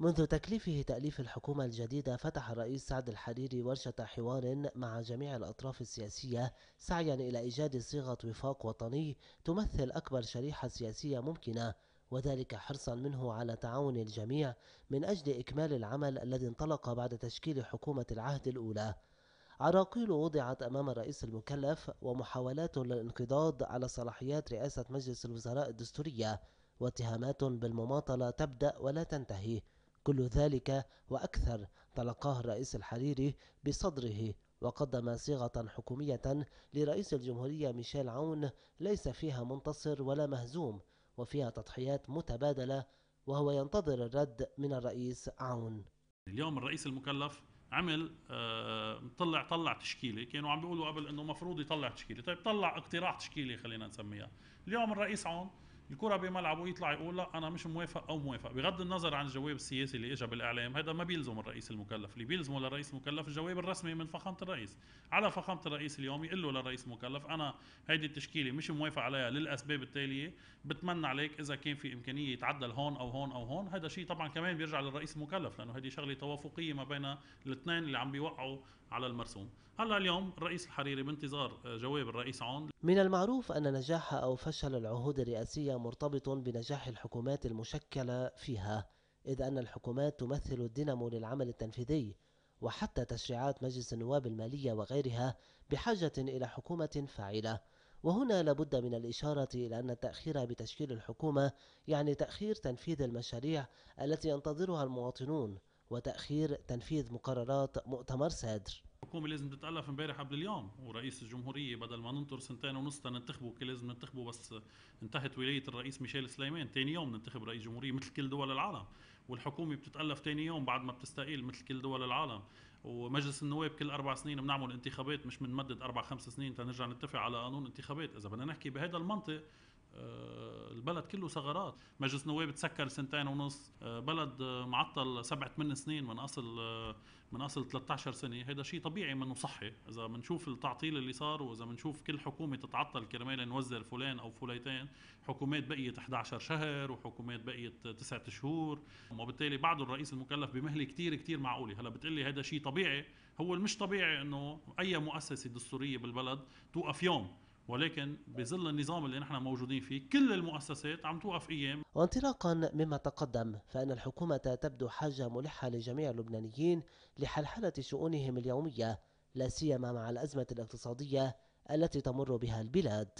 منذ تكليفه تأليف الحكومة الجديدة فتح الرئيس سعد الحريري ورشة حوار مع جميع الأطراف السياسية سعيا إلى إيجاد صيغة وفاق وطني تمثل أكبر شريحة سياسية ممكنة وذلك حرصا منه على تعاون الجميع من أجل إكمال العمل الذي انطلق بعد تشكيل حكومة العهد الأولى. عراقيل وضعت أمام الرئيس المكلف ومحاولات للانقضاض على صلاحيات رئاسة مجلس الوزراء الدستورية واتهامات بالمماطلة تبدأ ولا تنتهي. كل ذلك وأكثر تلقاه الرئيس الحريري بصدره وقدم صيغة حكومية لرئيس الجمهورية ميشيل عون ليس فيها منتصر ولا مهزوم وفيها تضحيات متبادلة وهو ينتظر الرد من الرئيس عون. اليوم الرئيس المكلف عمل آه طلع طلع تشكيلة كانوا عم بيقولوا قبل إنه مفروض يطلع تشكيلة. طيب طلع اقتراح تشكيلة خلينا نسميها. اليوم الرئيس عون الكرة بملعبه يطلع يقول لا أنا مش موافق أو موافق. بغض النظر عن الجواب السياسي اللي اجى بالإعلام هذا ما بيلزم الرئيس المكلف. اللي بيلزمه للرئيس المكلف الجواب الرسمي من فخامة الرئيس. على فخامة الرئيس اليوم يقول له للرئيس المكلف أنا هيدي التشكيلة مش موافق عليها للأسباب التالية بتمنى عليك إذا كان في إمكانية يتعدل هون أو هون أو هون. هذا شيء طبعا كمان بيرجع للرئيس المكلف لأنه هذه شغلة توافقية ما بين الاثنين اللي عم بيوقعوا على المرسوم. هلا اليوم الرئيس الحريري بانتظار جواب الرئيس عون. من المعروف أن نجاح أو فشل العهود الرئاسية مرتبط بنجاح الحكومات المشكلة فيها إذ أن الحكومات تمثل الدينامو للعمل التنفيذي وحتى تشريعات مجلس النواب المالية وغيرها بحاجة إلى حكومة فاعلة. وهنا لابد من الإشارة إلى أن التأخير بتشكيل الحكومة يعني تأخير تنفيذ المشاريع التي ينتظرها المواطنون وتأخير تنفيذ مقررات مؤتمر سادر الحكومة لازم تتألف امبارح قبل اليوم ورئيس الجمهورية بدل ما ننطر سنتين ونص تنتخبه كل لازم ننتخبه بس انتهت ولاية الرئيس ميشيل سليمان. ثاني يوم ننتخب رئيس جمهورية مثل كل دول العالم والحكومة بتتألف ثاني يوم بعد ما بتستقيل مثل كل دول العالم. ومجلس النواب كل أربع سنين بنعمل انتخابات مش من مدة أربع خمس سنين تنرجع نتفق على قانون انتخابات. إذا بدنا نحكي بهذا المنطق البلد كله ثغرات. مجلس نواب تسكر سنتين ونص. آه، بلد معطل سبع ثمان سنين من أصل آه، من أصل 13 سنة. هذا شيء طبيعي منه صحي. إذا بنشوف التعطيل اللي صار وإذا بنشوف كل حكومة تتعطل كرمال نوزر فلان أو فليتين حكومات بقيت 11 شهر وحكومات بقيت تسعة شهور. وبالتالي بعده الرئيس المكلف بمهلة كثير كثير معقولة. هلا بتقلي هذا شيء طبيعي. هو المش طبيعي إنه أي مؤسسة دستورية بالبلد توقف يوم. ولكن بظل النظام اللي نحن موجودين فيه كل المؤسسات عم توقف أيام. وانطلاقا مما تقدم فإن الحكومة تبدو حاجة ملحة لجميع اللبنانيين لحلحلة شؤونهم اليومية لا سيما مع الأزمة الاقتصادية التي تمر بها البلاد.